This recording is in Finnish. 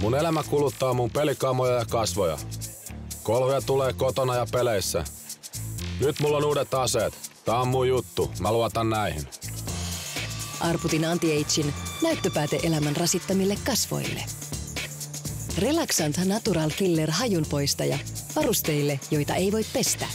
Mun elämä kuluttaa mun pelikamoja ja kasvoja. Kolhuja tulee kotona ja peleissä. Nyt mulla on uudet aseet. Tää on mun juttu. Mä luotan näihin. Arputin anti-agein näyttöpääte elämän rasittamille kasvoille. Relaxant Natural Killer hajunpoistaja varusteille, joita ei voi pestä.